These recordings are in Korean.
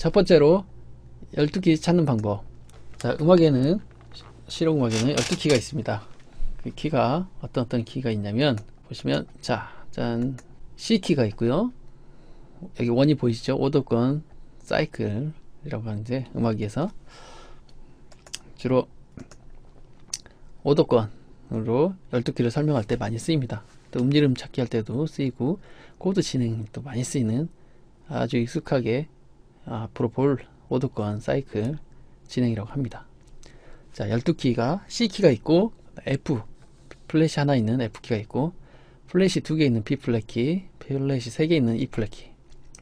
자, 첫 번째로 12키 찾는 방법. 자, 음악에는, 실용 음악에는 12키가 있습니다. 그 키가, 어떤 어떤 키가 있냐면, 보시면, 자, 짠, C키가 있고요 여기 원이 보이시죠? 오도권 사이클이라고 하는데, 음악에서. 주로 오도권으로 12키를 설명할 때 많이 쓰입니다. 또 음리름 찾기 할 때도 쓰이고, 코드 진행도 많이 쓰이는 아주 익숙하게 앞으로 볼 오도권 사이클 진행이라고 합니다. 자, 12키가 C키가 있고 F, 플랫이 하나 있는 F키가 있고 플랫이 두개 있는 B 플랫키, 플랫이 세개 있는 E 플랫키,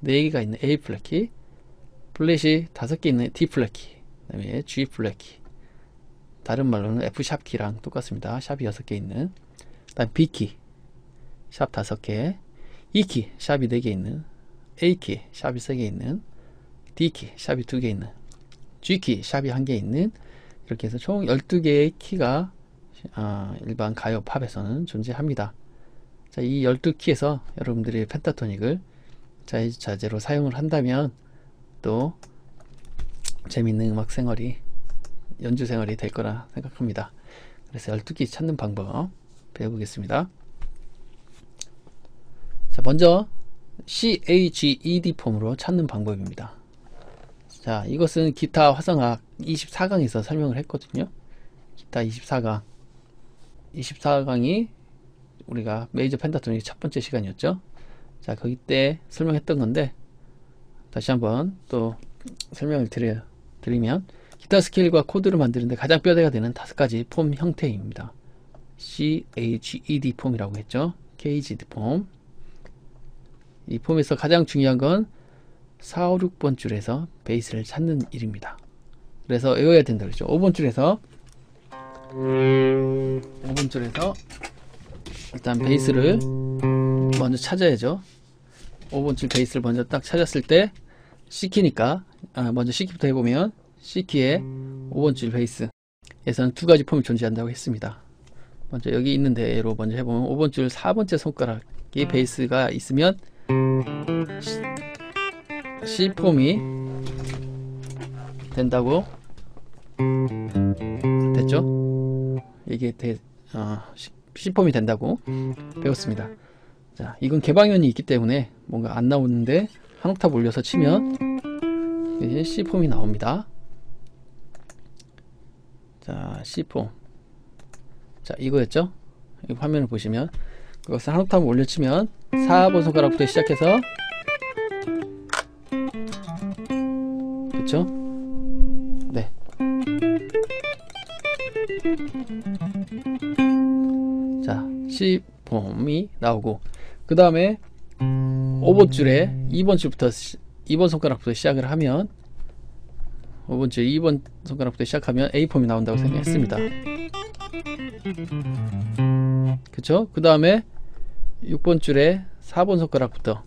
네 개가 있는 A 플랫키, 플랫이 다섯 개 있는 D 플랫키, 그 다음에 G 플랫키. 다른 말로는 F sharp 키랑 똑같습니다. sharp이 여섯 개 있는. 그다음 B키, 샵 다섯 개, E키, 샵이 네 개 있는, A키, 샵이 세 개 있는, D키, 샵이 두 개 있는, G키, 샵이 한 개 있는, 이렇게 해서 총 12개의 키가 아, 일반 가요 팝에서는 존재합니다. 자, 이 12키에서 여러분들이 펜타토닉을 자유자재로 사용을 한다면 또 재밌는 음악 생활이 연주 생활이 될 거라 생각합니다. 그래서 12키 찾는 방법 배워보겠습니다. 자, 먼저 CAGED 폼으로 찾는 방법입니다. 자, 이것은 기타 화성학 24강에서 설명을 했거든요. 기타 24강. 24강이 우리가 메이저 펜타토닉 첫 번째 시간이었죠. 자, 거기 때 설명했던 건데 다시 한번 또 설명을 드려 드리면 기타 스케일과 코드를 만드는데 가장 뼈대가 되는 다섯 가지 폼 형태입니다. CHED 폼이라고 했죠. KGD 폼. 이 폼에서 가장 중요한 건 4, 5, 6번 줄에서 베이스를 찾는 일입니다. 그래서 외워야 된다 그랬죠. 5번 줄에서 5번 줄에서 일단 베이스를 먼저 찾아야죠. 5번 줄 베이스를 먼저 딱 찾았을 때 C키니까 아, 먼저 C키부터 해보면 C키의 5번 줄 베이스에서는 두 가지 폼이 존재한다고 했습니다. 먼저 여기 있는 대로 먼저 해보면 5번 줄 4번째 손가락이 베이스가 있으면 C, 폼이 된다고 됐죠? 이게 대, 어, C 폼이 된다고 배웠습니다. 자, 이건 개방현이 있기 때문에 뭔가 안 나오는데 한 옥탑 올려서 치면 이제 C 폼이 나옵니다. 자, C 폼. 자, 이거였죠? 이 화면을 보시면 그것을 한 옥탑 올려치면 4번 손가락부터 시작해서 그쵸? 네. 자, C 폼이 나오고 그 다음에 5번 줄에 2번 줄부터 2번 손가락부터 시작을 하면 5번 줄 2번 손가락부터 시작하면 A 폼이 나온다고 생각했습니다. 그쵸? 그 다음에 6번 줄에 4번 손가락부터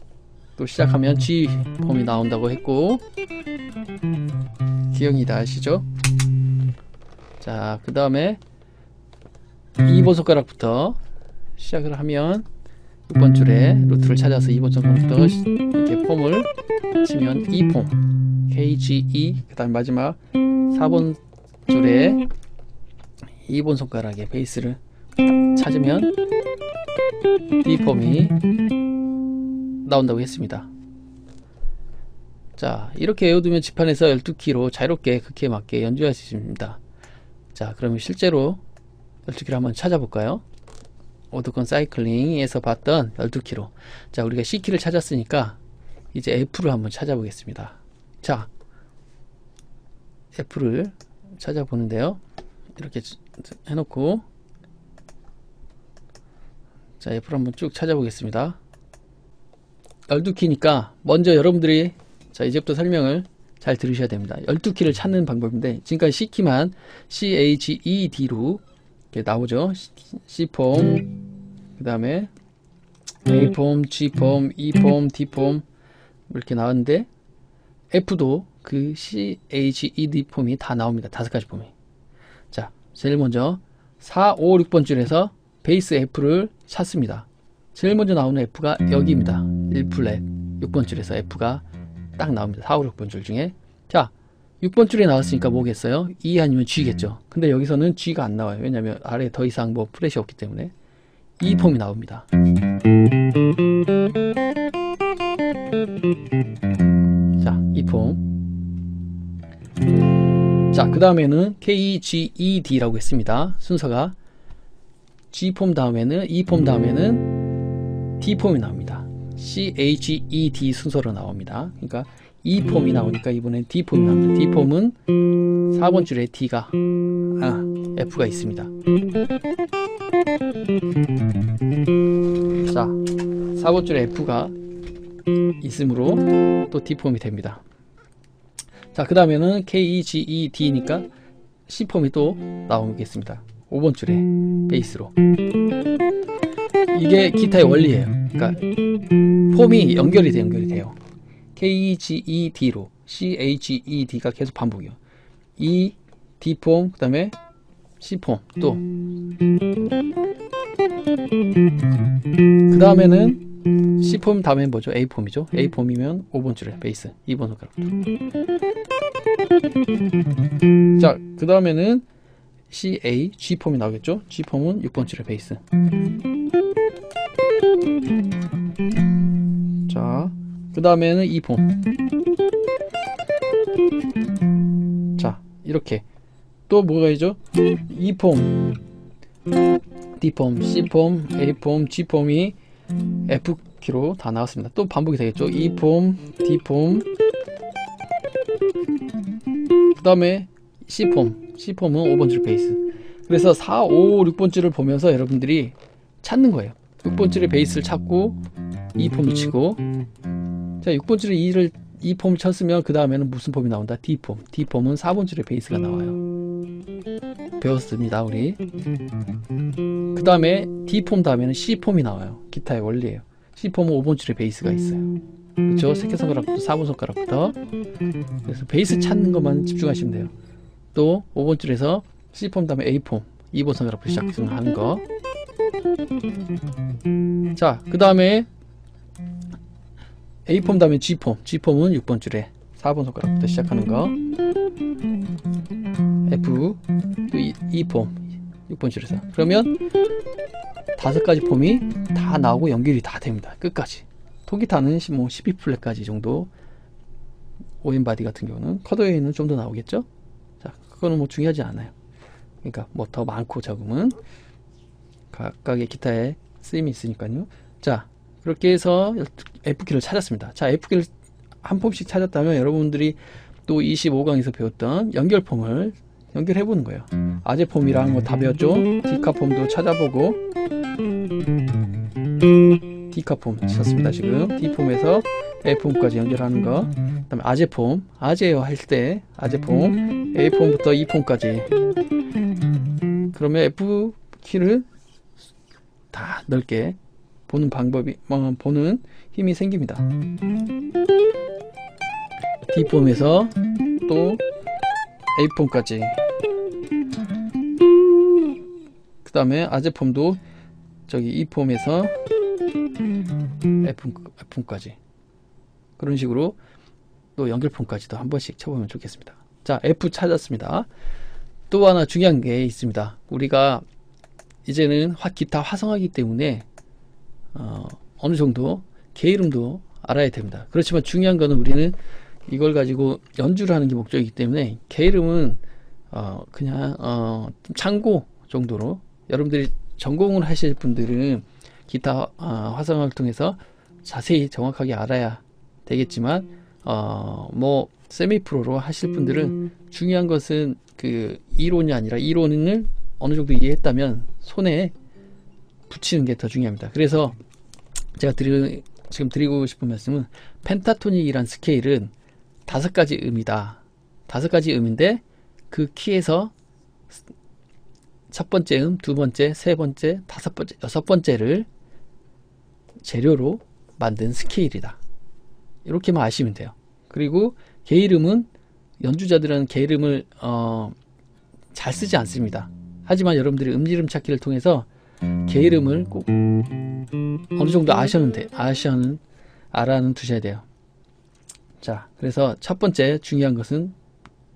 또 시작하면 G 폼이 나온다고 했고 기억이 다 아시죠? 자, 그 다음에 2번 손가락부터 시작을 하면 6번 줄에 루트를 찾아서 2번 손가락부터 이렇게 폼을 치면 2폼 KGE 그 다음 마지막 4번 줄에 2번 손가락에 베이스를 찾으면 D폼이 나온다고 했습니다. 자 이렇게 외워두면 지판에서 12키로 자유롭게 극기에 맞게 연주할 수 있습니다. 자 그러면 실제로 12키로 한번 찾아볼까요? 오드콘 사이클링에서 봤던 12키로 자 우리가 C키를 찾았으니까 이제 F를 한번 찾아보겠습니다. 자 F를 찾아보는데요. 이렇게 해놓고 자 F를 한번 쭉 찾아보겠습니다. 12키니까 먼저 여러분들이 자 이제부터 설명을 잘 들으셔야 됩니다. 12키를 찾는 방법인데 지금까지 C키만 CHED로 이렇게 나오죠. C폼 그 다음에 A폼, G폼, E폼, D폼 이렇게 나왔는데 F도 그 CHED 폼이 다 나옵니다. 다섯 가지 폼이. 자, 제일 먼저 4, 5, 6번 줄에서 베이스 F를 찾습니다. 제일 먼저 나오는 F가 여기입니다. 1플랫 6번 줄에서 F가 딱 나옵니다. 4, 5, 6번 줄 중에. 자, 6번 줄에 나왔으니까 뭐겠어요? E 아니면 G겠죠. 근데 여기서는 G가 안 나와요. 왜냐면 아래에 더 이상 뭐 프렛이 없기 때문에 E 폼이 나옵니다. 자, E 폼. 자, 그 다음에는 K, G, E, D라고 했습니다. 순서가 G 폼 다음에는 E 폼 다음에는 D 폼이 나옵니다. C, H, E, D 순서로 나옵니다. 그러니까 E 폼이 나오니까 이번엔 D 폼이 나옵니다. D 폼은 4번 줄에 D가 아, F가 있습니다. 자, 4번 줄에 F가 있으므로 또 D 폼이 됩니다. 자, 그 다음에는 K, E, G, E, D니까 C 폼이 또 나오겠습니다. 5번 줄에 베이스로. 이게 기타의 원리예요. 그러니까 폼이 연결이 돼 연결이 돼요. K, G, E, D로 C, H, E, D가 계속 반복이요. E, D 폼, 그 다음에 C 폼 또. 그 다음에는 C 폼 다음에 뭐죠? A 폼이죠. A 폼이면 5번 줄에 베이스 2번 손가락. 자, 그 다음에는 C, A, G 폼이 나오겠죠? G 폼은 6번 줄에 베이스. 자, 그 다음에는 E 폼. 자, 이렇게 또 뭐가 있죠? E 폼, D 폼, C 폼, A 폼, G 폼이 F 키로 다 나왔습니다. 또 반복이 되겠죠? E 폼, D 폼, 그 다음에 C폼, C폼은 5번 줄 베이스. 그래서 4, 5, 6번 줄을 보면서 여러분들이 찾는 거예요. 6번 줄의 베이스를 찾고 E 폼을 치고 자 6번 줄에 E를 E 폼을 쳤으면 그 다음에는 무슨 폼이 나온다? D 폼. D 폼은 4번 줄에 베이스가 나와요. 배웠습니다 우리. 그 다음에 D 폼 다음에는 C 폼이 나와요. 기타의 원리예요. C 폼은 5번 줄에 베이스가 있어요. 그렇죠? 새끼손가락부터 4번 손가락부터 그래서 베이스 찾는 것만 집중하시면 돼요. 또 5번 줄에서 C폼 다음에 A폼 2번 손가락부터 시작하는 거. 자, 그 다음에 A폼 다음에 G폼. G폼은 6번 줄에 4번 손가락부터 시작하는 거. F, 또 E, E폼 6번 줄에서. 그러면 다섯 가지 폼이 다 나오고 연결이 다 됩니다. 끝까지. 통기타는 뭐 12fret까지 정도 오인 바디 같은 경우는 cutaway는 좀 더 나오겠죠? 자, 그거는 뭐 중요하지 않아요. 그러니까 뭐 더 많고 적으면 각각의 기타에 쓰임이 있으니까요. 자, 그렇게 해서 F키를 찾았습니다. 자, F키를 한 폼씩 찾았다면 여러분들이 또 25강에서 배웠던 연결폼을 연결해 보는 거예요. 아재 폼이랑 뭐 다 배웠죠? 디카 폼도 찾아보고 디카폼 쳤습니다 지금 D폼에서 A폼까지 연결하는 거 그다음에 아재 폼 아재요 할 때 아재 폼 A폼부터 E폼까지 그러면 F 키를 다 넓게 보는 방법이 어, 보는 힘이 생깁니다 D폼에서 또 A폼까지 그 다음에 아재폼도 저기 E폼에서 F, F까지 그런 식으로 또 연결폼까지도 한 번씩 쳐보면 좋겠습니다. 자, F 찾았습니다. 또 하나 중요한 게 있습니다. 우리가 이제는 화, 기타 화성하기 때문에 어, 어느 정도 개 이름도 알아야 됩니다. 그렇지만 중요한 거는 우리는 이걸 가지고 연주를 하는 게 목적이기 때문에 개 이름은 어, 그냥 어, 참고 정도로 여러분들이 전공을 하실 분들은 기타 어, 화성을 통해서 자세히 정확하게 알아야 되겠지만 어, 뭐 세미 프로로 하실 분들은 중요한 것은 그 이론이 아니라 이론을 어느 정도 이해했다면 손에 붙이는 게 더 중요합니다. 그래서 제가 드리, 지금 드리고 싶은 말씀은 펜타토닉이란 스케일은 다섯 가지 음이다. 다섯 가지 음인데 그 키에서 첫 번째 음, 두 번째, 세 번째, 다섯 번째, 여섯 번째를 재료로 만든 스케일이다. 이렇게만 아시면 돼요. 그리고 개 이름은 연주자들은 개 이름을 어, 잘 쓰지 않습니다. 하지만 여러분들이 음이름 찾기를 통해서 개 이름을 꼭 어느 정도 아셔는 돼, 아셔는 알아는 두셔야 돼요. 자, 그래서 첫 번째 중요한 것은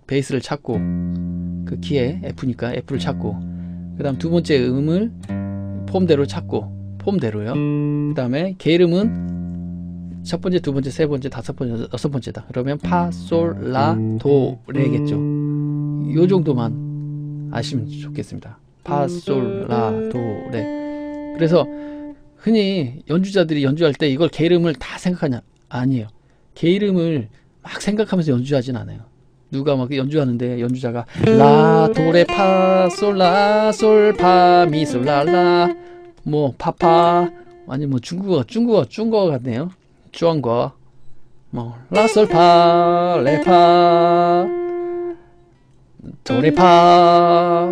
베이스를 찾고 그 키에 F니까 F를 찾고 그 다음 두 번째 음을 폼대로 찾고 폼대로요. 그 다음에 게이름은 첫 번째, 두 번째, 세 번째, 다섯 번째, 여섯 번째다. 그러면 파, 솔, 라, 도, 레겠죠. 요 정도만 아시면 좋겠습니다. 파, 솔, 라, 도, 레. 그래서 흔히 연주자들이 연주할 때 이걸 게이름을 다 생각하냐? 아니에요. 게이름을 막 생각하면서 연주하진 않아요. 누가 막 연주하는데 연주자가 라, 도, 레, 파, 솔, 라, 솔, 파, 미, 솔, 라, 라, 뭐 파파 아니 뭐 중국어 중국어 중국어 같네요. 중국어 뭐 라, 솔, 파, 레, 파, 도, 레, 파,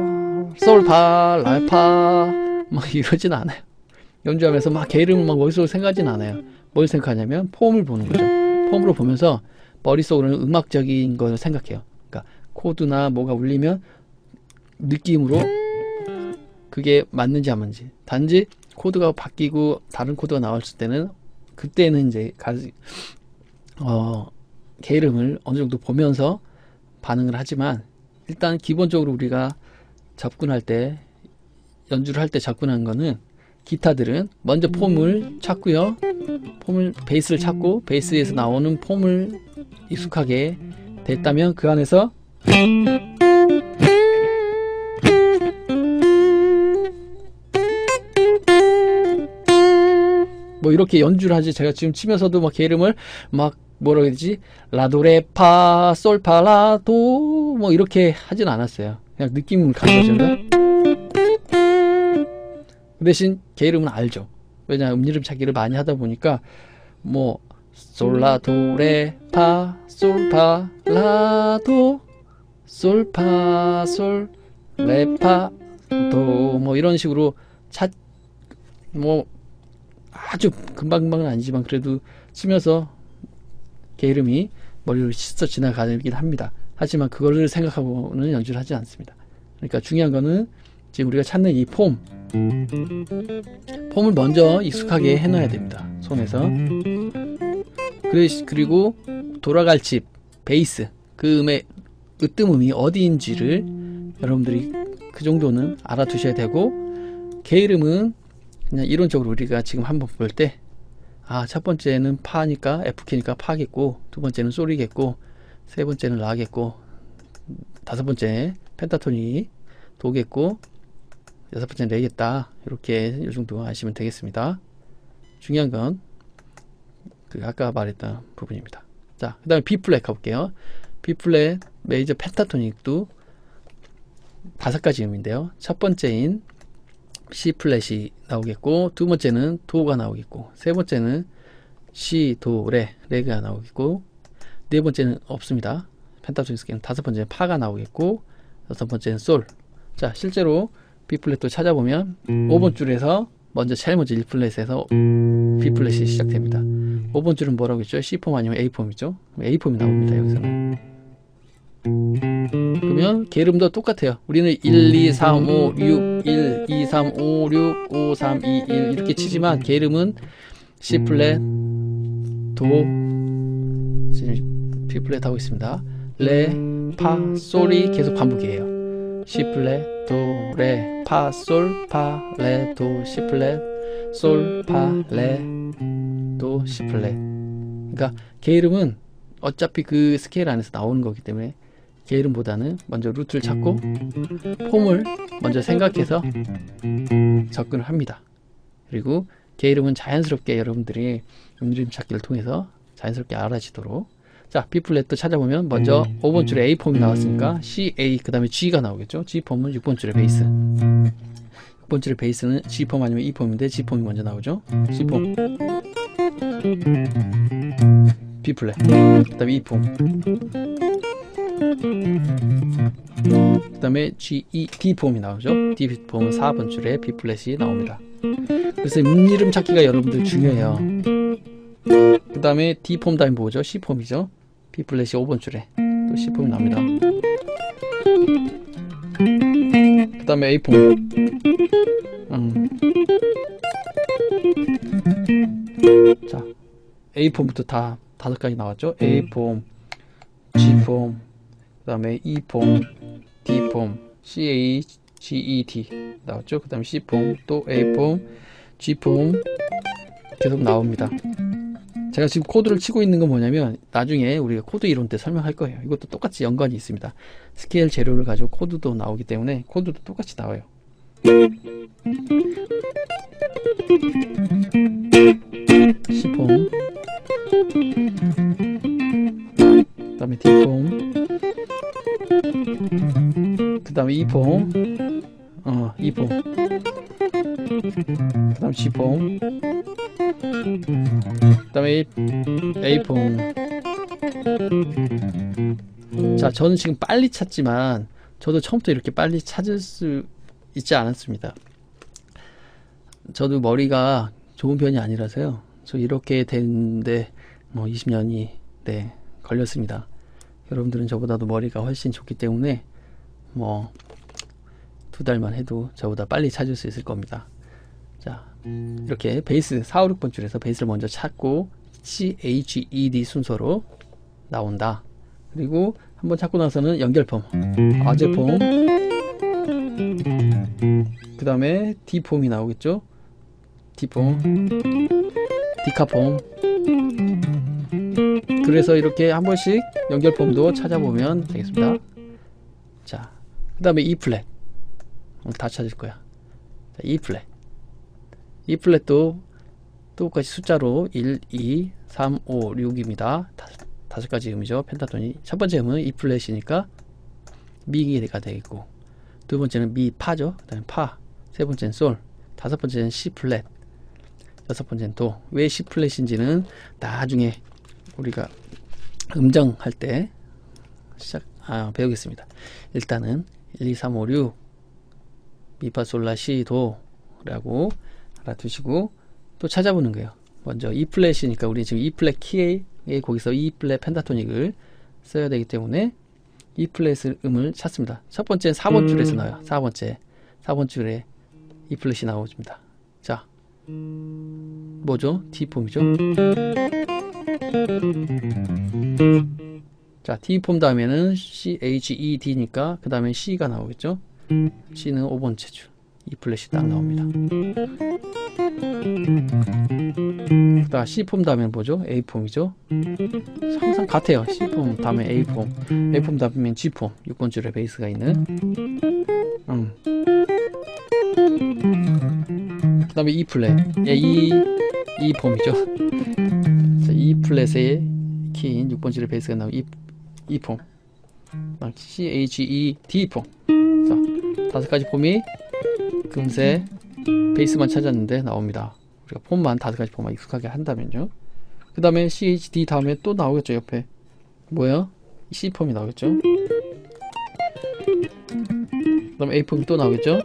솔, 파, 라, 파, 뭐 이러진 않아요. 연주하면서 막 계이름을 막 머릿속으로 생각하진 않아요. 뭘 생각하냐면 폼을 보는 거죠. 폼으로 보면서 머릿속으로는 음악적인 걸 생각해요. 그러니까 코드나 뭐가 울리면 느낌으로 그게 맞는지 안 맞는지. 단지 코드가 바뀌고 다른 코드가 나왔을 때는 그때는 이제 가, 어, 게으름을 어느 정도 보면서 반응을 하지만 일단 기본적으로 우리가 접근할 때 연주를 할 때 접근한 거는 기타들은 먼저 폼을 찾고요. 폼을 베이스를 찾고 베이스에서 나오는 폼을 익숙하게 됐다면 그 안에서 뭐 이렇게 연주를 하지 제가 지금 치면서도 막 게으름을 막 뭐라 그러지? 라도레파 솔파라도 뭐 이렇게 하진 않았어요. 그냥 느낌을 가는 거죠 그 대신 게으름은 알죠. 왜냐 음이름 찾기를 많이 하다 보니까 뭐 솔라도레파 솔파 라도 솔파 솔 레파 도 뭐 이런 식으로 찾 뭐 아주 금방금방은 아니지만 그래도 치면서 게으름이 머리를 스쳐 지나가긴 합니다. 하지만 그거를 생각하고는 연주를 하지 않습니다. 그러니까 중요한 거는 지금 우리가 찾는 이 폼, 폼을 먼저 익숙하게 해놔야 됩니다. 손에서. 그리고 돌아갈 집, 베이스, 그 음의 으뜸음이 어디인지를 여러분들이 그 정도는 알아두셔야 되고, 게으름은 그냥 이론적으로 우리가 지금 한번 볼 때, 아, 첫 번째는 파니까, F키니까 파겠고, 두 번째는 솔이겠고, 세 번째는 라겠고, 다섯 번째 pentatone이 도겠고, 여섯 번째는 레겠다. 이렇게 이 정도 아시면 되겠습니다. 중요한 건, 그 아까 말했던 부분입니다. 자, 그 다음에 B 플랫 가볼게요. B 플랫 메이저 pentatonic도 다섯 가지 음인데요. 첫 번째인 C 플랫이 나오겠고 두 번째는 도가 나오겠고 세 번째는 C, 도, 레, 레가 나오겠고 네 번째는 없습니다. 펜타토닉 스케는 다섯 번째는 파가 나오겠고 여섯 번째는 솔. 자 실제로 B 플랫도 찾아보면 음. 5번 줄에서 먼저 제일 먼저 1플랫에서 B 플랫이 시작됩니다. 5번 줄은 뭐라고 했죠? C폼 아니면 A폼이죠? A폼이 나옵니다. 여기서는. 그러면 게름도 똑같아요. 우리는 1, 2, 3, 5, 6, 1, 2, 3, 5, 6, 5, 3, 2, 1 이렇게 치지만 게름은 C 플랫, 도, 지금 B 플랫 하고 있습니다. 레, 파, 솔이 계속 반복이에요. C 플랫, 도, 레, 파, 솔, 파, 레, 도, C 플랫, 솔, 파, 레, 도, 시 플랫. 그러니까 계이름은 어차피 그 스케일 안에서 나오는 거기 때문에 계이름보다는 먼저 root를 찾고 폼을 먼저 생각해서 접근을 합니다. 그리고 게으름은 자연스럽게 여러분들이 음림 찾기를 통해서 자연스럽게 알아지도록 자 B플랫도 찾아보면 먼저 5번 줄에 A폼이 나왔으니까 C, A 그 다음에 G가 나오겠죠. G폼은 6번 줄에 베이스 6번 줄에 베이스는 G폼 아니면 E폼인데 G폼이 먼저 나오죠. C폼 B플랫 그 다음에 E폼 그 다음에 G, E, D 폼이 나오죠. D 폼은 4번 줄에 B 플랫이 나옵니다. 그래서 음이름 찾기가 여러분들 중요해요. 그 다음에 D 폼 다음에 뭐죠? C 폼이죠. B 플랫이 5번 줄에 또 C 폼이 나옵니다. 그 다음에 A 폼. 음. 자, A 폼부터 다 다섯 가지 나왔죠. A 폼, G 폼, 그 다음에 E 폼, D 폼, C A G E D 나왔죠. 그 다음에 C 폼, 또 A 폼, G 폼 계속 나옵니다. 제가 지금 코드를 치고 있는 건 뭐냐면 나중에 우리가 코드 이론 때 설명할 거예요. 이것도 똑같이 연관이 있습니다. 스케일 재료를 가지고 코드도 나오기 때문에 코드도 똑같이 나와요. C폼 그 다음에 D폼. 그 다음에 E폼. 어 E폼. 그 다음 G폼. 그 다음에 A폼. 자 저는 지금 빨리 찾지만 저도 처음부터 이렇게 빨리 찾을 수 있지 않았습니다. 저도 머리가 좋은 편이 아니라서요. 저 이렇게 되는데 뭐 20년이 네 걸렸습니다 여러분들은 저보다도 머리가 훨씬 좋기 때문에 뭐 두 달만 해도 저보다 빨리 찾을 수 있을 겁니다. 자 이렇게 베이스 4, 5, 6번 줄에서 베이스를 먼저 찾고 C, H, E, D 순서로 나온다. 그리고 한번 찾고 나서는 연결폼 아재폼 그 다음에 D폼이 나오겠죠? D폼 디카폼 그래서 이렇게 한 번씩 연결폼도 찾아보면 되겠습니다. 자 그 다음에 E 플랫. 다 찾을 거야. 자, E 플랫. E 플랫도 똑같이 숫자로 1, 2, 3, 5, 6입니다. 다섯, 다섯 가지 음이죠. pentatonic이. 첫 번째 음은 E 플랫이니까 미가 되겠고 두 번째는 미 파죠. 그 다음에 파. 세 번째는 솔. 다섯 번째는 C 플랫. 여섯 번째는 도. 왜 C 플랫인지는 나중에 우리가 음정할 때 시작, 아, 배우겠습니다. 일단은 1, 2, 3, 5, 6 미파솔라 시 도 라고 알아두시고 또 찾아보는 거예요. 먼저 E 플랫이니까 우리 지금 E 플랫 키에 거기서 E 플랫 pentatonic을 써야 되기 때문에 E 플랫 음을 찾습니다. 첫 번째는 4번 줄에서 나와요. 4번째 4번 줄에 E 플랫이 나옵니다. 자, 뭐죠? D폼이죠? 자, D폼 다음에는 C, A, G, E, D니까 그 다음에 C가 나오겠죠? C는 5번째 줄. E 플랫이 딱 나옵니다. 그 C폼 다음에 뭐죠? A폼이죠? 항상 같아요. C폼 다음에 A폼, A폼 다음에 G폼, 6번 줄에 베이스가 있는 음. 그 다음에 E 플랫 예, E, E 폼이죠 자, E 플랫의 키인 6번 줄의 베이스가 나오고 E, E 폼. C, A, G, E, D 폼. 자, 다섯 가지 폼이 금세 베이스만 찾았는데 나옵니다. 우리가 폼만 다섯 가지 폼만 익숙하게 한다면요. 그 다음에 C, H, D 다음에 또 나오겠죠 옆에. 뭐야? C 폼이 나오겠죠? 그 다음에 A 폼이 또 나오겠죠?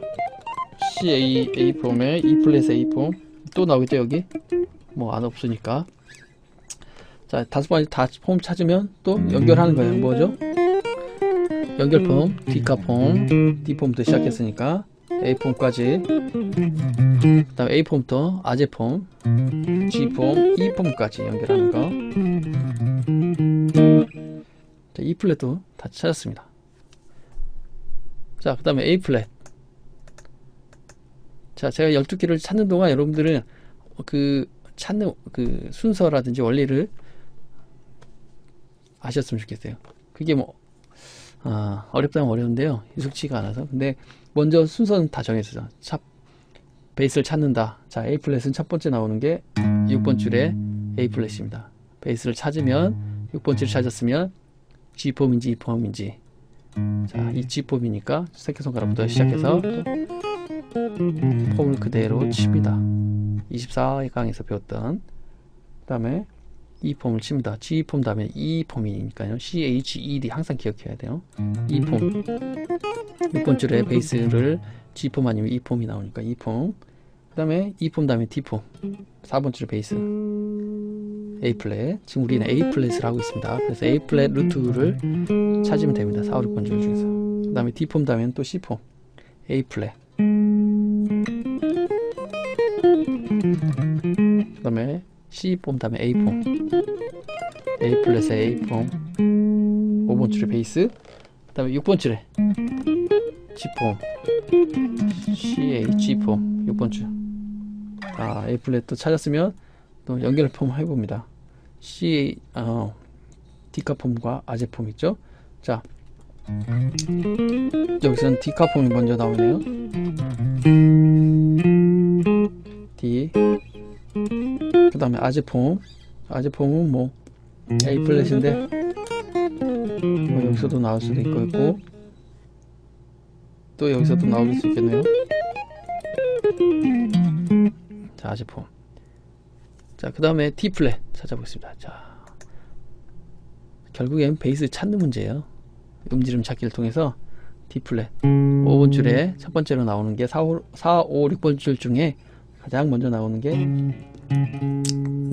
C A A 폼에 E 플랫 A 폼 또 나오겠죠 여기? 뭐 안 없으니까 자 다섯 번째 다폼 찾으면 또 연결하는 거예요. 뭐죠? 연결 폼 D카 폼 D 폼부터 시작했으니까 A 폼까지. 그 다음 A 폼부터 아재 폼 G 폼 E 폼까지 연결하는 거. 자, E 플랫도 다 찾았습니다. 자그 다음에 A 플랫. 자, 제가 12개를 찾는 동안 여러분들은 그 찾는 그 순서라든지 원리를 아셨으면 좋겠어요. 그게 뭐, 아, 어렵다면 어려운데요. 익숙치가 않아서. 근데 먼저 순서는 다 정해졌죠. 차, 베이스를 찾는다. 자, A 플랫은 첫 번째 나오는 게 6번 줄에 A 플랫입니다. 베이스를 찾으면 6번 줄을 찾았으면 G 폼인지 E 폼인지 자, 이 G 폼이니까 새끼 손가락부터 시작해서 폼을 그대로 칩니다. 24강에서 배웠던 그 다음에 E 폼을 칩니다. G 폼 다음에 E 폼이니까요. C, A, G, E, D 항상 기억해야 돼요. E 폼 6번 줄에 베이스를 G 폼 아니면 E 폼이 나오니까 E 폼. 그 다음에 E 폼 다음에 D 폼 4번 줄에 베이스 A 플랫. 지금 우리는 A 플랫을 하고 있습니다. 그래서 A 플랫 루트를 찾으면 됩니다. 4, 5, 6번 줄 중에서. 그 다음에 D 폼 다음에는 또 C 폼 A 플랫. 그 다음에 C 폼 다음에 A 폼. A 플랫에 A 폼. 5번 줄에 베이스. 그 다음에 6번 줄에 G 폼. C A G 폼. 6번 줄. 아, A 플랫 또 찾았으면 또 연결 폼 해봅니다. C 어, 디카 폼과 아제 폼 있죠? 자 여기서는 디카 폼이 먼저 나오네요. D 그 다음에 아제폼 아제폼은 뭐 A 플랫인데 뭐 여기서도 나올 수도 있고 있고 또 여기서도 나올 수 있겠네요. 자 아제폼 자그 다음에 D 플랫 찾아보겠습니다. 자 결국엔 베이스 찾는 문제예요. 음지름 찾기를 통해서 D 플랫 5번 줄에 첫 번째로 나오는 게 4, 5, 4, 5 6번 줄 중에 가장 먼저 나오는 게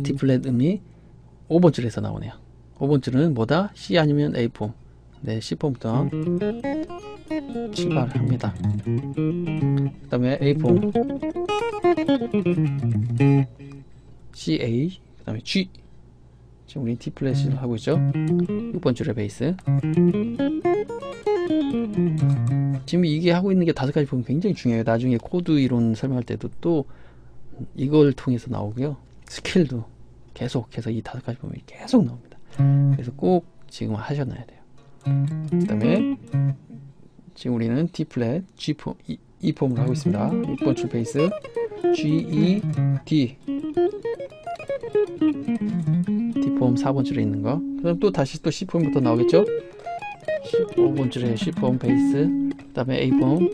D 플랫 음이 5번 줄에서 나오네요. 5번 줄은 뭐다? C 아니면 A 폼. 네, C 폼부터 출발합니다. 그 다음에 A 폼 C A 그 다음에 G 지금 우리 D 플랫을 하고 있죠. 6번 줄의 베이스 지금 이게 하고 있는 게 다섯 가지 폼은 굉장히 중요해요. 나중에 코드 이론 설명할 때도 또 이걸 통해서 나오고요. 스케일도 계속해서 이 다섯 가지 폼은 계속 나옵니다. 그래서 꼭 지금 하셔놔야 돼요. 그 다음에 지금 우리는 D 플랫, G 폼, E, e 폼을 하고 있습니다. 6번 줄 베이스 G, E, D D 폼 4번 줄에 있는 거 그럼 또 다시 또 C 폼부터 나오겠죠? 15번 줄에 C 폼 베이스 그 다음에 A 폼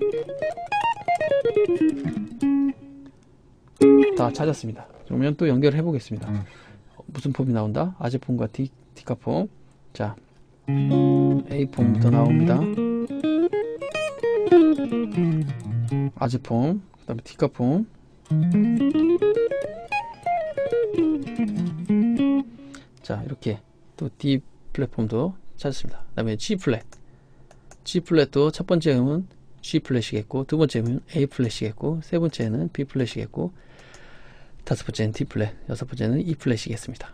다 찾았습니다. 그러면 또 연결해 보겠습니다. 어, 무슨 폼이 나온다? 아제 폼과 디, 디카 폼. 자, A 폼부터 나옵니다. 아제 폼, 그 다음에 디카 폼. 자, 이렇게 또 D 플랫폼도 찾았습니다. 그 다음에 G 플랫. G 플랫도 첫 번째 음은 G 플랫이겠고 두 번째 음은 A 플랫이겠고 세 번째는 B 플랫이겠고 다섯 번째는 D 플랫, 여섯 번째는 E 플랫이겠습니다.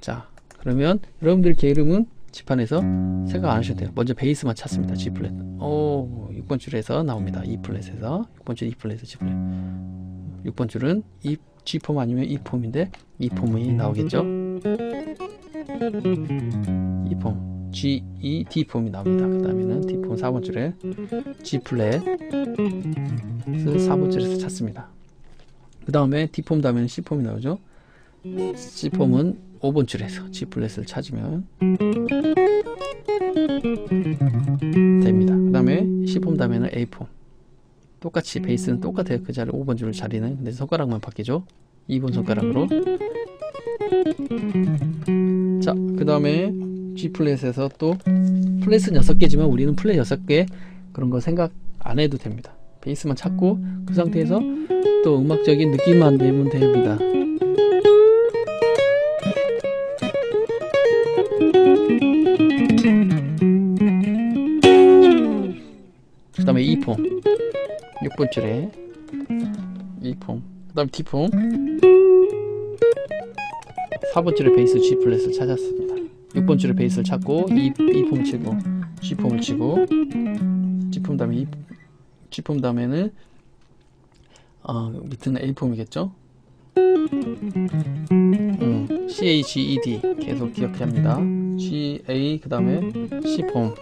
자, 그러면 여러분들 계이름은 지판에서 생각 안 하셔도 돼요. 먼저 베이스만 찾습니다. G 플랫. 오, 6번 줄에서 나옵니다. E 플랫에서 6번 줄 E 플랫에서 G 플랫. 6번 줄은 E G 폼 아니면 E 폼인데 E 폼이 나오겠죠? E 폼. G, E, D 폼이 나옵니다. 그 다음에는 D 폼 4번 줄에 G 플랫 4번 줄에서 찾습니다. 그 다음에 D 폼 다음에는 C 폼이 나오죠. C 폼은 5번 줄에서 G 플랫을 찾으면 됩니다. 그 다음에 C 폼 다음에는 A 폼. 똑같이 베이스는 똑같아요. 그 자리 5번 줄 자리는 근데 손가락만 바뀌죠. 2번 손가락으로. 자, 그 다음에 G 플랫에서 또 플랫은 6개지만 우리는 플랫 6개 그런 거 생각 안 해도 됩니다. 베이스만 찾고 그 상태에서 또 음악적인 느낌만 내면 됩니다. 그 다음에 E폼. 6번 줄에 E폼. 그 다음 D폼. 4번 줄에 베이스 G 플랫을 찾았습니다. 6번 줄에 베이스를 찾고 E, E폼 치고 G폼을 치고 G폼 다음에 E, G폼 다음에는 어, 밑에는 A폼이겠죠? 음, C, A, G, E, D 계속 기억해야 합니다. G, A 그 다음에 C폼.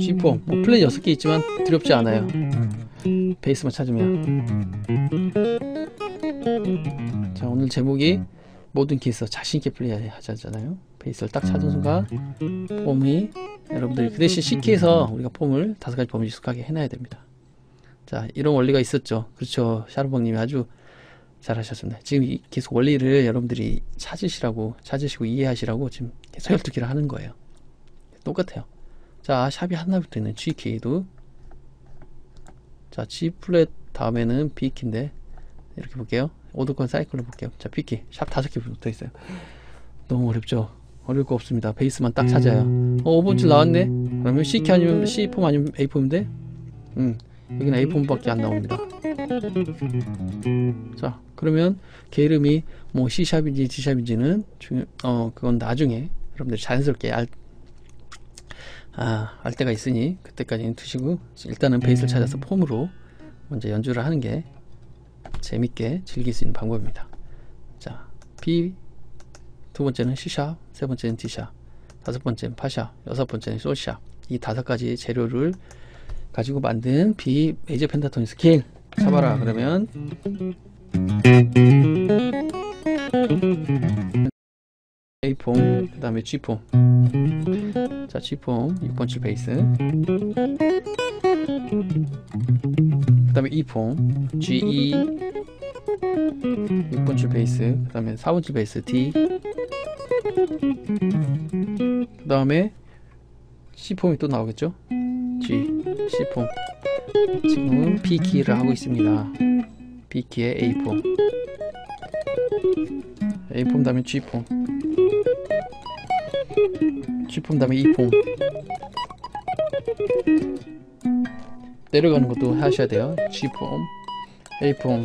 C폼. 뭐 플랫 6개 있지만 두렵지 않아요. 베이스만 찾으면. 자 오늘 제목이 모든 케이스 자신있게 플레이하자잖아요 베이스를 딱 찾은 순간 폼이 여러분들이 그 대신 C키에서 우리가 폼을 다섯 가지 폼을 익숙하게 해놔야 됩니다. 자 이런 원리가 있었죠. 그렇죠 샤르봉님이 아주 잘하셨습니다. 지금 계속 원리를 여러분들이 찾으시라고 찾으시고 이해하시라고 지금 계속 12개를 하는 거예요. 똑같아요. 자 샵이 하나부터 있는 G키도. 자 G 플랫 다음에는 B키인데 이렇게 볼게요. 오드건 사이클로 볼게요. 자 B키. 샵 다섯 개 붙어 있어요. 너무 어렵죠 어려울 거 없습니다. 베이스만 딱 찾아요. 어 5번 줄 나왔네? 그러면 C키 아니면 C폼 아니면 A폼인데? 음 여기는 A 폼밖에 안 나옵니다. 자, 그러면 개 이름이 뭐 C샵인지 G샵인지는 중, 어, 그건 나중에 여러분들 자연스럽게 알, 아, 알 때가 있으니 그때까지는 두시고 일단은 베이스를 찾아서 폼으로 먼저 연주를 하는 게 재밌게 즐길 수 있는 방법입니다. 자, B 두 번째는 C샵, 세 번째는 D샵, 다섯 번째는 파샵, 여섯 번째는 솔샵. 이 다섯 가지 재료를 가지고 만든 B 메이저 pentatonic 스케일 쳐봐라. 그러면 A폼 그 다음에 G폼. 자 G폼 6번 줄 베이스. 그 다음에 E폼 G2 6번 줄 베이스 그 다음에 4번 줄 베이스 D. 그 다음에 C폼이 또 나오겠죠? G C폼. 지금 B키를 하고 있습니다. B키의 A폼. A폼 다음에 G폼. G폼 다음에 E폼. 내려가는 것도 하셔야 돼요. G폼 A폼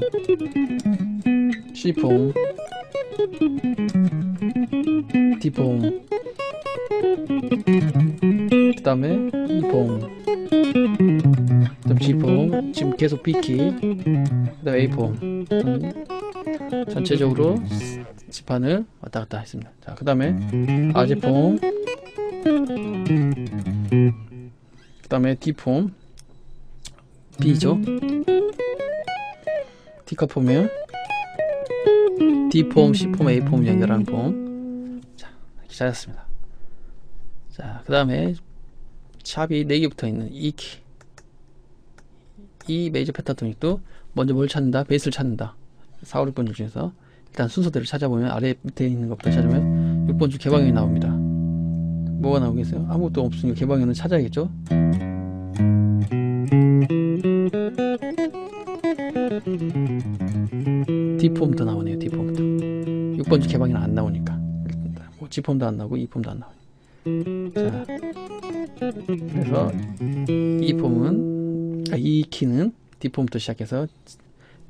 C폼 D폼 그 다음에 E폼 그 다음 G폼 지금 계속 B키. 그 다음 A폼 음, 전체적으로 지판을 왔다 갔다 했습니다. 자그 다음에 아제폼 그 다음에 D폼 B죠 D카폼이면 D폼, C폼, A폼 연결하는 폼 자, 이렇게 찾았습니다 자, 그 다음에 샵이 4개 붙어 있는 이 키. 이 메이저 페타토닉도 먼저 뭘 찾는다? 베이스를 찾는다. 4, 5, 6번 줄 중에서 일단 순서대로 찾아보면 아래 밑에 있는 것부터 찾으면 6번 줄 개방형이 나옵니다. 뭐가 나오겠어요? 아무것도 없으니까 개방형은 찾아야겠죠? D폼도 나오네요. D폼도. 6번 줄 개방형은 안 나오니까. 뭐 G폼도 안 나오고 E폼도 안 나오고. 자, 그래서 이 폼은 아, 이 키는 D 폼부터 시작해서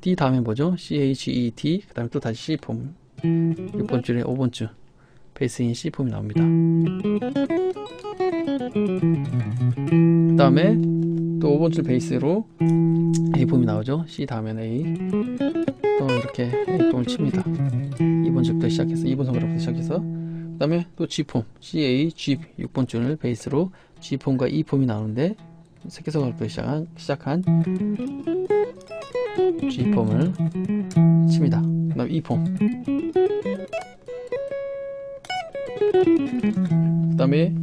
D 다음에 뭐죠? C H E T 그 다음에 또 다시 C 폼 6번 줄에 5번 줄 베이스인 C 폼이 나옵니다. 그 다음에 또 5번 줄 베이스로 A 폼이 나오죠. C 다음에 A 또 이렇게 폼을 칩니다. 2번 줄부터 시작해서 2번 손가락부터 시작해서 그 다음에 또 G폼, CA, G 6번 줄을 베이스로 G폼과 E폼이 나오는데 새끼손가락부터 시작한, 시작한 G폼을 칩니다. 그 다음 E폼 그 다음에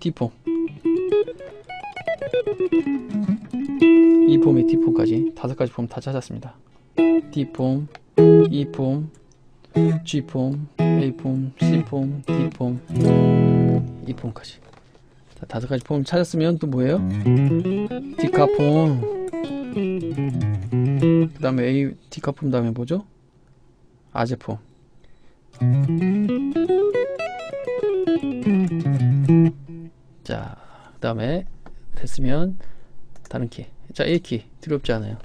D폼 E폼에 D폼까지 다섯 가지 폼 다 찾았습니다. D폼, E폼, G폼, A폼, C폼, D폼, E폼까지 자, 다섯 가지 폼을 찾았으면 또 뭐예요? 디카폼 그 다음에 A, 디카폼 다음에 뭐죠? 아제폼 자, 그 다음에 됐으면 다른 키. 자, A키 두렵지 않아요.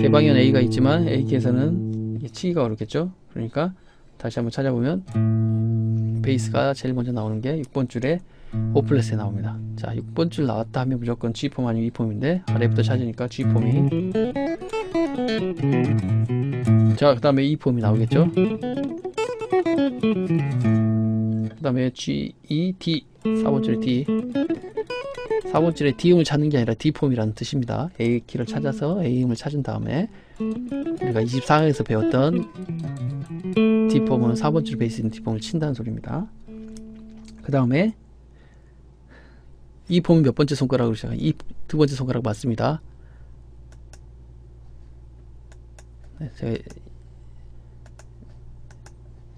개방현 A가 있지만 A키에서는 치기가 어렵겠죠? 그러니까 다시 한번 찾아보면 베이스가 제일 먼저 나오는 게 6번 줄에 오플렛에 나옵니다. 자, 6번 줄 나왔다 하면 무조건 G폼 아니면 E폼인데 아래부터 찾으니까 G폼이 자, 그 다음에 E폼이 나오겠죠? 그 다음에 G, E, D 4번 줄에 D 4번 줄에 D음을 찾는 게 아니라 D폼이라는 뜻입니다. A 키를 찾아서 A음을 찾은 다음에 우리가 24강에서 배웠던 D폼은 4번 줄 베이스 있는 D폼을 친다는 소리입니다. 그 다음에 이 폼이 몇 번째 손가락으로 시작한 이두 번째 손가락 맞습니다. 네, 제가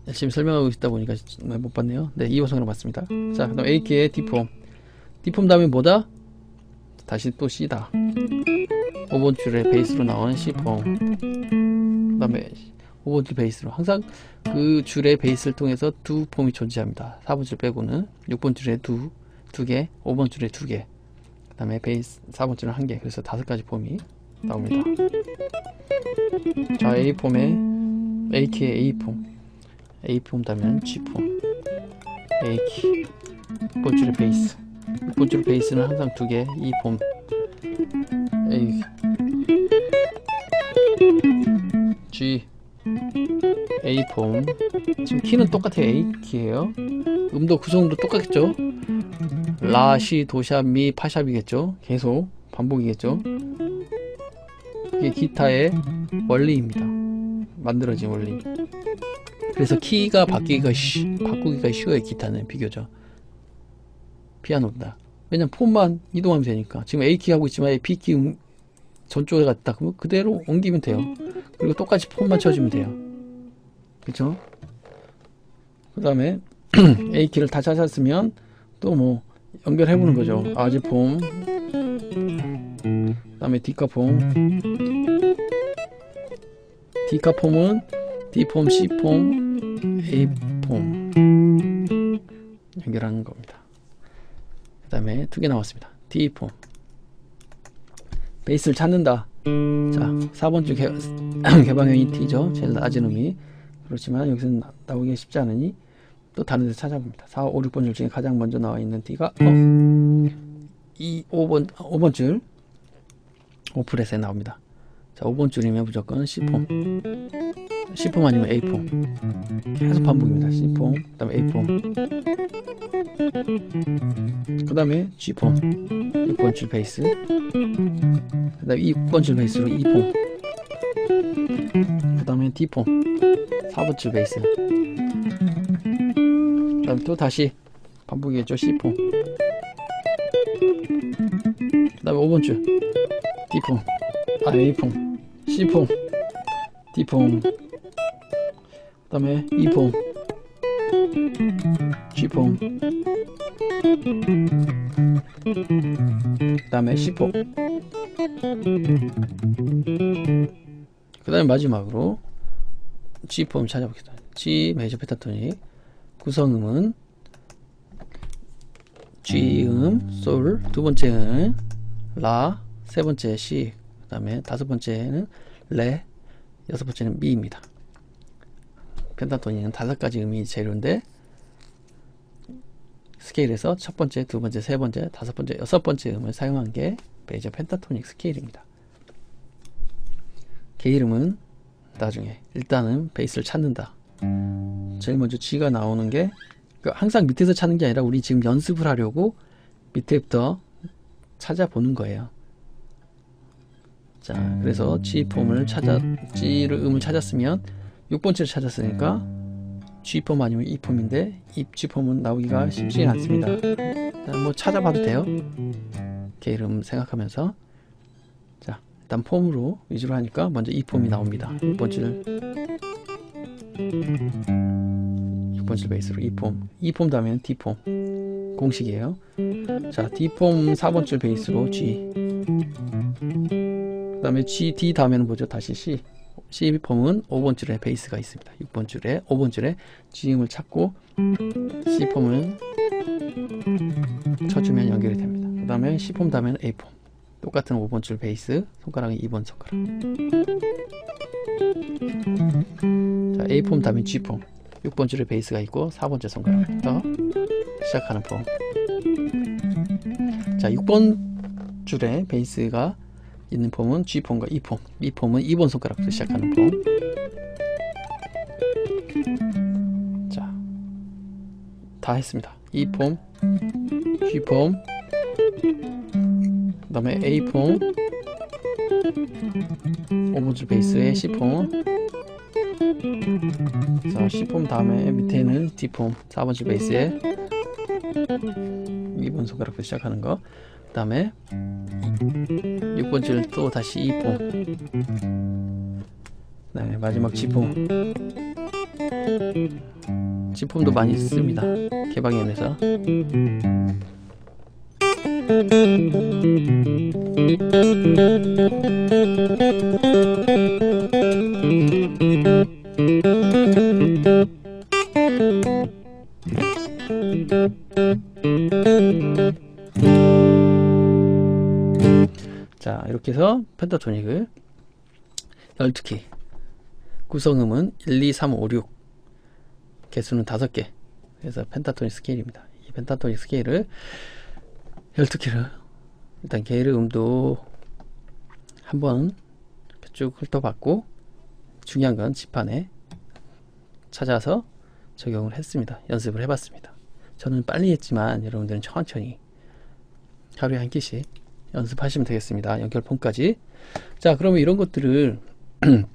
열심히 설명하고 있다 보니까 못 봤네요. 네, 2번 손가락 맞습니다. 자, 그다음 A키의 D폼. D폼 다음에 뭐다? 다시 또 C다. 5번 줄에 베이스로 나오는 C폼. 그 다음에 5번 줄 베이스로. 항상 그 줄의 베이스를 통해서 두 폼이 존재합니다. 4번 줄 빼고는 6번 줄에 두, 두 개, 5번 줄에 두 개. 그 다음에 베이스 4번 줄은 한개 그래서 다섯 가지 폼이 나옵니다 자 A폼에 A키에 A폼 A폼 다면 G폼 A키 6번 줄의 베이스 6번 줄 베이스는 항상 두개 E폼 A G. A폼 지금 키는 똑같아요. A 키예요. 음도 구성도 똑같겠죠? 라, 시, 도샵, 미, 파샵이겠죠? 계속 반복이겠죠? 이게 기타의 원리입니다. 만들어진 원리. 그래서 키가 바뀌기가 쉬, 바꾸기가 쉬워요 기타는. 비교적 피아노보다. 왜냐면 폼만 이동하면 되니까. 지금 A키 하고 있지만 B키 음, 전쪽에 갔다. 그러면 그대로 옮기면 돼요. 그리고 똑같이 폼만 쳐주면 돼요. 그쵸? 그 다음에 A키를 다 찾았으면 또 뭐 연결해 보는 거죠. 아지 폼 그 다음에 D카 폼. D카 폼은 D폼, C폼, A폼. 연결하는 겁니다. 그 다음에 두 개 나왔습니다. D폼 베이스를 찾는다. 자 4번 주 개, 개방형이 T죠. 제일 낮은 음이. 그렇지만 여기서는 나, 나오기가 쉽지 않으니 또 다른 데서 찾아봅니다. 4, 5, 6번 줄 중에 가장 먼저 나와 있는 D가 어? 이 5번 5번 줄 오프렛에 나옵니다. 자 5번 줄이면 무조건 C폼 C폼 아니면 A폼? 계속 반복입니다. C폼 그 다음에 A폼. 그 다음에 G폼. 6번 줄 베이스. 그 다음에 6번 줄 베이스로 E폼. 그 다음에 D폼. 4번 줄 베이스. 그 다음에 또 다시 반복이겠죠 C폼. 그 다음에 5번 줄. D폼. 아 A폼. C폼. D폼. 그 다음에 E폼 G폼 그 다음에 C폼 그 다음에 마지막으로 G폼 찾아보겠습니다. G 메이저 페타토닉. 구성음은 G음, 솔, 두 번째 음, 라, 세 번째 C, 그 다음에 다섯 번째는 레, 여섯 번째는 미입니다. 펜타토닉은 다섯 가지 음이 재료인데 스케일에서 첫 번째, 두 번째, 세 번째, 다섯 번째, 여섯 번째 음을 사용한 게 메이저 펜타토닉 스케일입니다. 개 이름은 나중에 일단은 베이스를 찾는다. 제일 먼저 G가 나오는 게 그러니까 항상 밑에서 찾는 게 아니라 우리 지금 연습을 하려고 밑에부터 찾아보는 거예요. 자, 그래서 G 폼을 찾아 G를 음을 찾았으면 6번째를 찾았으니까 G 폼 아니면 E 폼인데 이 G 폼은 나오기가 쉽지 않습니다. 일단 뭐 찾아봐도 돼요. 개 이름 생각하면서. 자, 일단 폼으로 위주로 하니까 먼저 E 폼이 나옵니다. 6번째를. 6번째 베이스로 E폼 2폼 다음에는 D폼 공식이에요. 자 D폼 4번 줄 베이스로 G. 그 다음에 G, D 다음에는 뭐죠? 다시 C C폼은 5번 줄에 베이스가 있습니다. 6번 줄에 5번 줄에 G음을 찾고 C폼을 쳐주면 연결이 됩니다. 그 다음에 C폼 다음에는 A폼 똑같은 5번 줄 베이스 손가락은 2번 손가락. 자 A폼 다음에 G폼 6번 줄에 베이스가 있고 4번째 손가락부터 시작하는 폼. 자, 6번 줄에 베이스가 있는 폼은 G폼과 E폼, B폼은 2번 손가락부터 시작하는 폼. 자, 다 했습니다. E폼, G폼, 그 다음에 A폼, 5번 줄 베이스에 C폼, 자 C폼 다음에 밑에는 D폼 4번 줄 베이스에 2번 손가락부터 시작하는 거. 그 다음에 6번 줄 또 다시 E폼. 네, 마지막 G폼. G폼도 많이 씁니다. 개방현에서. 펜타토닉을 12키 구성음은 1, 2, 3, 5, 6 개수는 5개. 그래서 펜타토닉 스케일입니다. 이 펜타토닉 스케일을 12키를 일단 게이르 음도 한번 쭉 훑어봤고 중요한 건 지판에 찾아서 적용을 했습니다. 연습을 해봤습니다. 저는 빨리 했지만 여러분들은 천천히 하루에 한 끼씩 연습하시면 되겠습니다. 연결폰까지. 자, 그러면 이런 것들을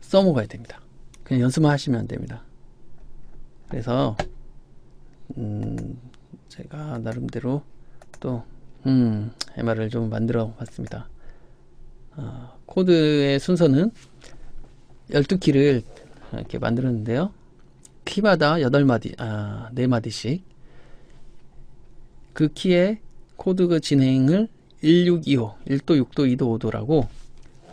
써먹어야 됩니다. 그냥 연습만 하시면 안 됩니다. 그래서 음, 제가 나름대로 또 음, MR을 좀 만들어 봤습니다. 어, 코드의 순서는 12키를 이렇게 만들었는데요. 키마다 8마디, 아, 4마디씩 그 키의 코드 그 진행을 1625, 1도, 6도, 2도, 5도라고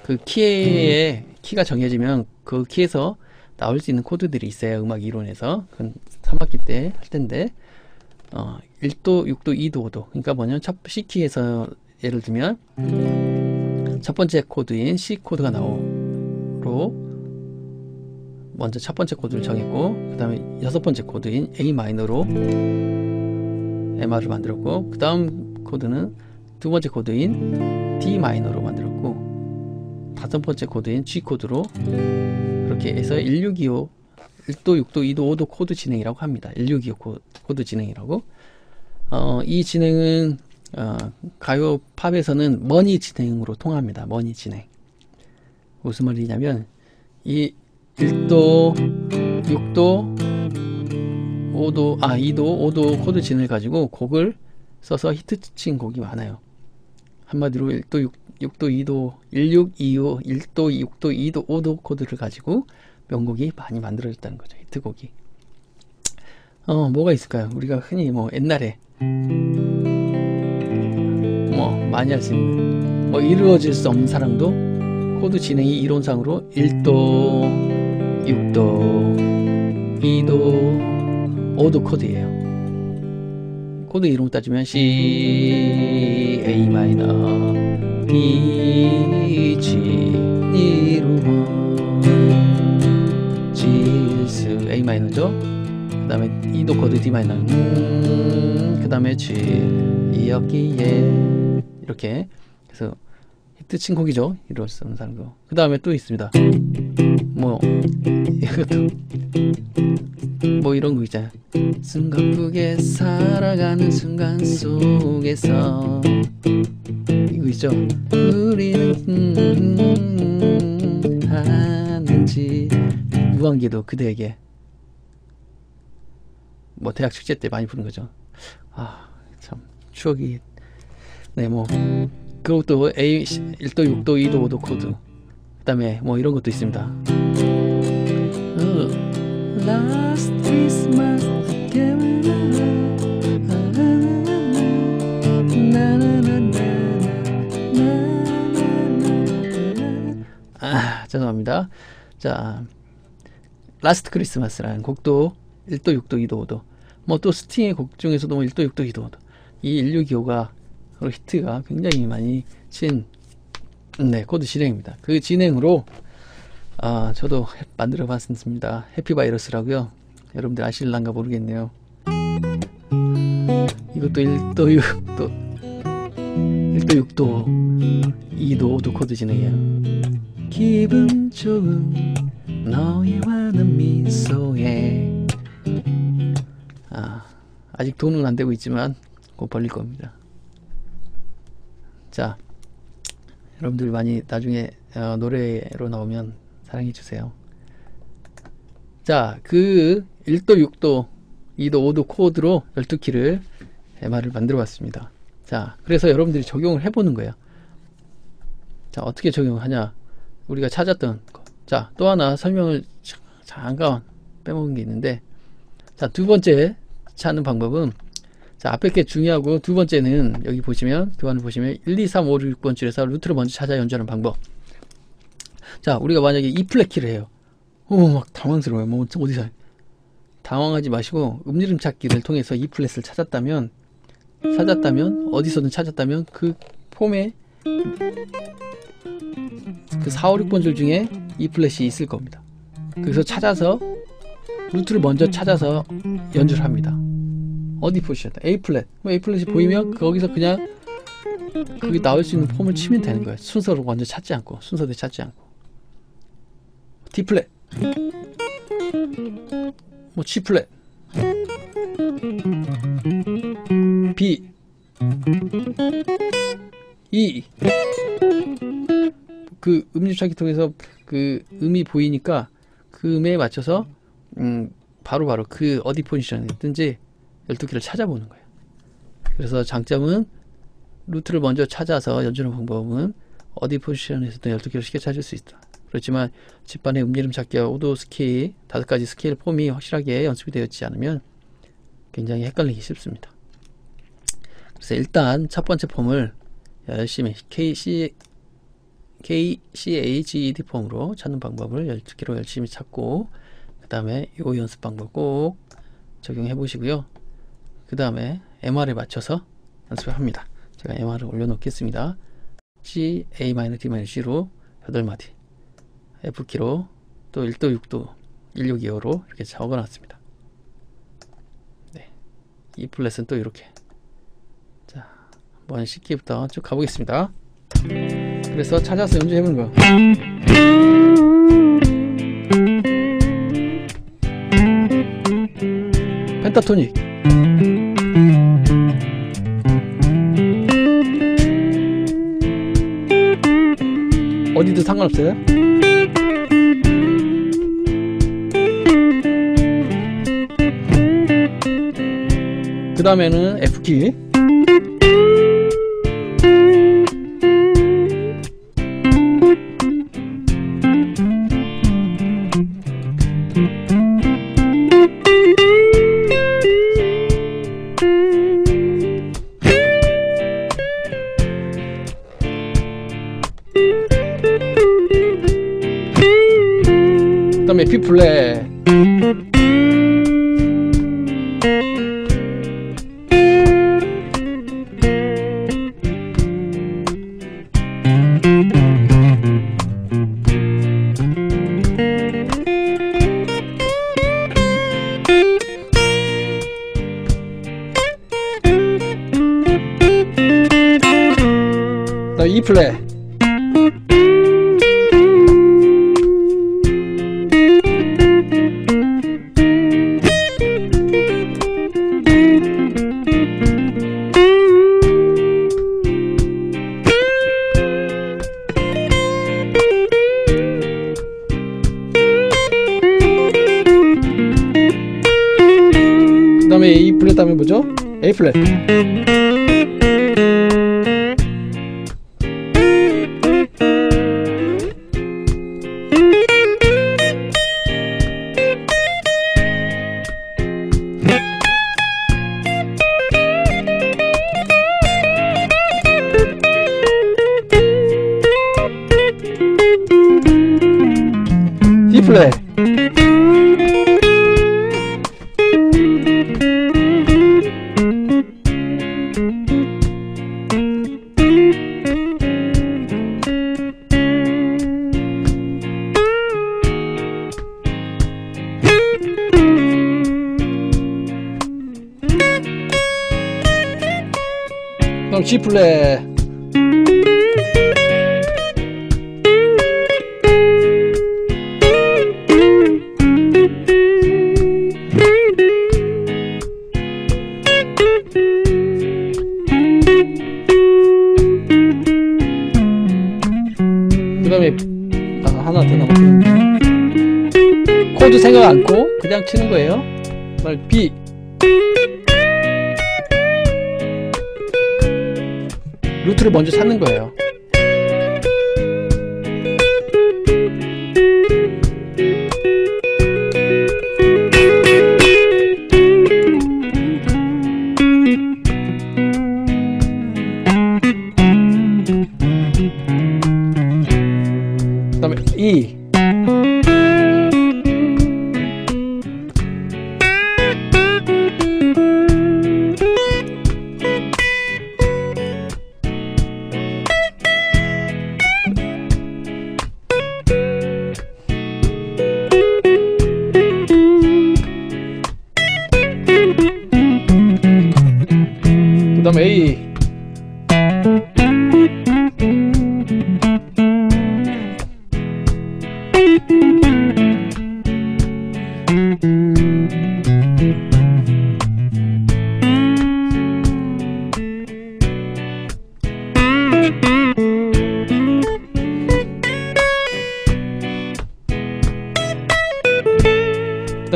그 키에 음. 키가 정해지면 그 키에서 나올 수 있는 코드들이 있어요. 음악 이론에서. 그건 3학기 때 할 텐데 어, 1도, 6도, 2도, 5도. 그러니까 뭐냐면 첫 C키에서 예를 들면 첫 번째 코드인 C 코드가 나오로 먼저 첫 번째 코드를 정했고 그 다음에 여섯 번째 코드인 A 마이너로 MR을 만들었고 그 다음 코드는 두 번째 코드인 D 마이너로 만들었고 다섯 번째 코드인 G 코드로 그렇게 해서 1625 1도, 6도, 2도, 5도 코드 진행이라고 합니다. 1625 코드 진행이라고. 어, 이 진행은 어, 가요 팝에서는 money 진행으로 통합니다. money 진행. 무슨 말이냐면 이 1도, 6도, 5도, 아 2도, 5도 코드 진행을 가지고 곡을 써서 히트 친 곡이 많아요. 한마디로 1도, 6, 6도, 2도, 1625, 1도, 6도, 2도, 5도 코드를 가지고 명곡이 많이 만들어졌다는 거죠. 히트곡이. 어, 뭐가 있을까요? 우리가 흔히 뭐 옛날에 뭐 많이 할 수 있는 뭐 이루어질 수 없는 사랑도 코드 진행이 이론상으로 1도, 6도, 2도, 5도 코드예요. 코드 이름 따지면 C, A 마이너, D, G, 이루어, G, 스, A 마이너죠. 그 다음에 E도 코드 D 마이너, 음, 그 다음에 G, 이었기에 이렇게 그래서 히트 친 곡이죠. 이럴 수 없는 사람도. 그 다음에 또 있습니다. 뭐 이것도 뭐 이런 거 있잖아요. 숨가쁘게 살아가는 순간 속에서 이거 있죠. 우리는 음, 하는지 무한기도 그대에게 뭐 대학 축제 때 많이 부른 거죠. 아 참 추억이 네뭐 그것도 A 1도 6도 2도 5도 코드 그 다음에 뭐 이런 것도 있습니다. Christmas 아 죄송합니다. 자 Last Christmas라는 곡도 1도 6도 2도 5도 뭐 또 스팅의 곡 중에서도 뭐 1도 6도 2도 5도 이 1625가 히트가 굉장히 많이 친 네, 코드 진행입니다. 그 진행으로 아, 저도 만들어 봤습니다. 해피바이러스라고요. 여러분들 아실란가 모르겠네요. 이것도 1도 6도 1도 6도 2도 5도 코드 진행이에요. 기분 좋은 너의 환한 미소에 아, 아직 돈은 안 되고 있지만 곧 벌릴 겁니다. 자, 여러분들 많이 나중에 어, 노래로 나오면 사랑해 주세요. 자, 그 1도, 6도, 2도, 5도 코드로 12키를 MR을 만들어 봤습니다. 자, 그래서 여러분들이 적용을 해보는 거예요. 자, 어떻게 적용하냐. 우리가 찾았던 거. 자, 또 하나 설명을 잠깐 빼먹은 게 있는데, 자, 두 번째 찾는 방법은, 자, 앞에 게 중요하고, 두 번째는 여기 보시면, 교안을 보시면, 1, 2, 3, 5, 6, 6번 줄에서 root를 먼저 찾아 연주하는 방법. 자, 우리가 만약에 E 플랫 key를 해요. 어, 막 당황스러워요. 뭐, 어디서. 당황하지 마시고, 음이름 찾기를 통해서 E 플랫을 찾았다면, 찾았다면, 어디서든 찾았다면, 그 폼에 그 4, 5, 6번 줄 중에 E 플랫이 있을 겁니다. 그래서 찾아서 root를 먼저 찾아서 연주를 합니다. 어디 포지션? A 플랫. 뭐 A 플랫이 보이면 거기서 그냥 그게 나올 수 있는 폼을 치면 되는 거예요. 순서로 먼저 찾지 않고 순서대로 찾지 않고 D 플랫, 뭐 G 플랫, B, E 그 음이름 찾기 통해서 그 음이 보이니까 그 음에 맞춰서 음 바로바로 그 어디 포지션에 있든지 12 key를 찾아보는 거예요. 그래서 장점은 root를 먼저 찾아서 연주하는 방법은 어디 포지션에서든 12 key를 쉽게 찾을 수 있다. 그렇지만 지판의 음이름 찾기와 오도 스케일, 다섯 가지 스케일 폼이 확실하게 연습이 되어 있지 않으면 굉장히 헷갈리기 쉽습니다. 그래서 일단 첫 번째 폼을 열심히 KC, KCAGED 폼으로 찾는 방법을 12개로 열심히 찾고 그 다음에 이 연습 방법 꼭 적용해 보시고요. 그 다음에 MR에 맞춰서 연습을 합니다. 제가 MR을 올려놓겠습니다. C, A-D-C로 8마디 F키로 또 1도 6도 162호로 이렇게 적어놨습니다. 네. E 플랫은 또 이렇게 자 한번 C키부터 쭉 가보겠습니다. 그래서 찾아서 연주해보는 거예요. 펜타토닉 어디든 상관없어요. 그 다음에는 F키 그 치는 거예요? 말 B. 루트를 먼저 찾는 거예요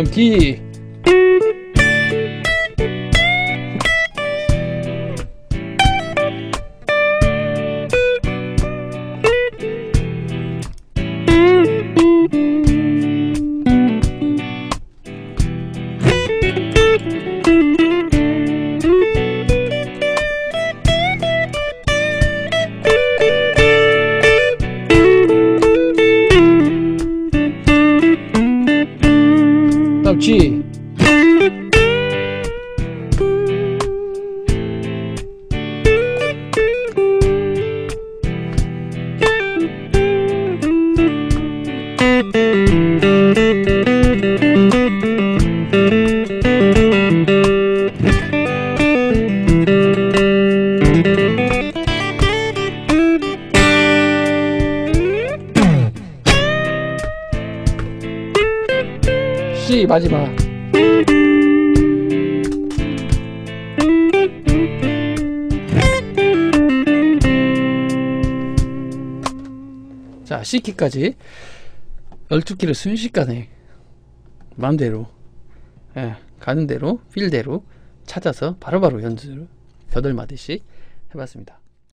그 12키까지 12키를 순식간에 마음대로 예, 가는 대로 필대로 찾아서 바로바로 연습 8마디씩 해봤습니다.